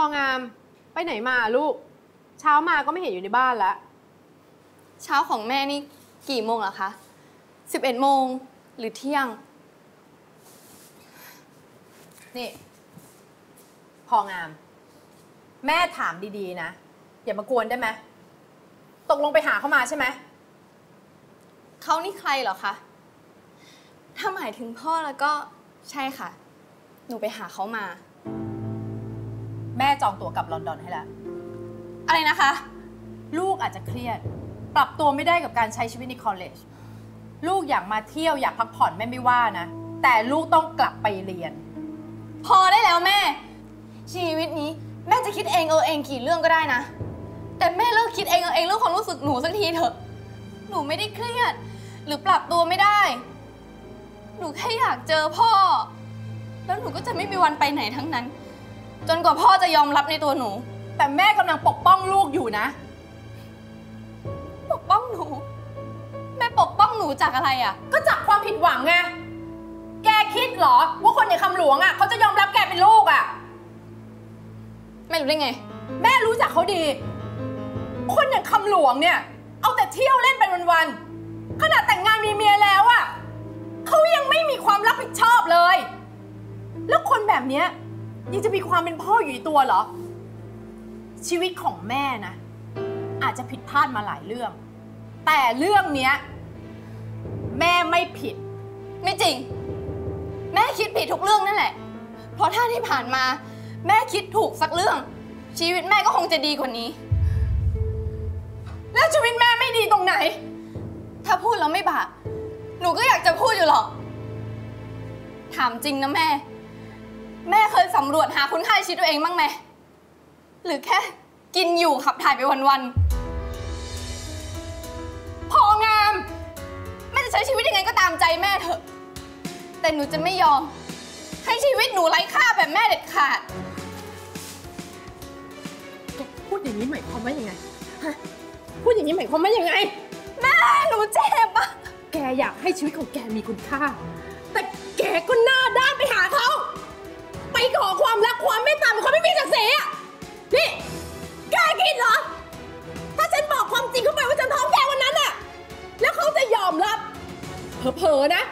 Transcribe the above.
องาม ไปไหนมาลูก เช้ามาก็ไม่เห็นอยู่ในบ้านแล้วเช้าของแม่นี่กี่โมงอะคะ11โมงหรือเที่ยง นี่ พองาม แม่ถามดีๆนะ อย่ามากวนได้ไหมตกลงไปหาเขามาใช่ไหม เขานี่ใครเหรอคะ ถ้าหมายถึงพ่อแล้วก็ใช่ค่ะ หนูไปหาเขามา แม่จองตั๋วกลับลอนดอนให้แล้ว อะไรนะคะ ลูกอาจจะเครียด ปรับตัวไม่ได้กับการใช้ชีวิตในคอลเลจลูกอยากมาเที่ยวอยากพักผ่อนแม่ไม่ว่านะ แต่ลูกต้องกลับไปเรียน พอได้แล้วแม่ ชีวิตนี้ แม่จะคิดเองเออเองกี่เรื่องก็ได้นะ แต่แม่เลิกคิดเองเออเองเรื่องความรู้สึกหนูสักทีเถอะ หนูไม่ได้เครียด หรือปรับตัวไม่ได้ หนูแค่อยากเจอพ่อ แล้วหนูก็จะไม่มีวันไปไหนทั้งนั้น จนกว่าพ่อจะยอมรับในตัวหนู แต่แม่กำลังปกป้องลูกอยู่นะ ปกป้องหนู แม่ปกป้องหนูจากอะไรอะ ก็จากความผิดหวังไง แกคิดเหรอ ว่าคนอย่างคำหลวงอะเขาจะยอมรับแกเป็นลูกอะ แม่รู้ได้ไง แม่รู้จักเขาดี คนอย่างคำหลวงเนี่ย เอาแต่เที่ยวเล่นไปวันๆขนาดแต่งงานมีเมียแล้วอะเขายังไม่มีความรับผิดชอบเลย แล้วคนแบบเนี้ย ยังจะมีความเป็นพ่ออยู่ในตัวเหรอ ชีวิตของแม่นะ อาจจะผิดพลาดมาหลายเรื่อง แต่เรื่องเนี้ย แม่ไม่ผิด ไม่จริง แม่คิดผิดทุกเรื่องนั่นแหละ เพราะถ้าที่ผ่านมา แม่คิดถูกสักเรื่อง ชีวิตแม่ก็คงจะดีกว่านี้ แล้วชีวิตแม่ไม่ดีตรงไหน ถ้าพูดแล้วไม่บาปหนูก็อยากจะพูดอยู่หรอกถามจริงนะแม่ แม่เคยสำรวจหาคุณค่าในชีวิตตัวเองบ้างไหม หรือแค่กินอยู่ขับถ่ายไปวันๆ พองาม แม่จะใช้ชีวิตยังไงก็ตามใจแม่เถอะ แต่หนูจะไม่ยอม ให้ชีวิตหนูไร้ค่าแบบแม่เด็ดขาดพูดอย่างนี้หมายความว่ายังไงฮะพูดอย่างนี้หมายความว่ายังไง แม่หนูเจ็บอะแกอยากให้ชีวิตของแกมีคุณค่า แต่แกก็หน้า ขอความรักความไม่ตามเขาไม่มีศักดิ์ศรีอะนี่แกคิดเหรอ ถ้าฉันบอกความจริงเข้าไปว่าฉันท้องแกวันนั้นอะ แล้วเขาจะยอมรับ เผลอๆนะ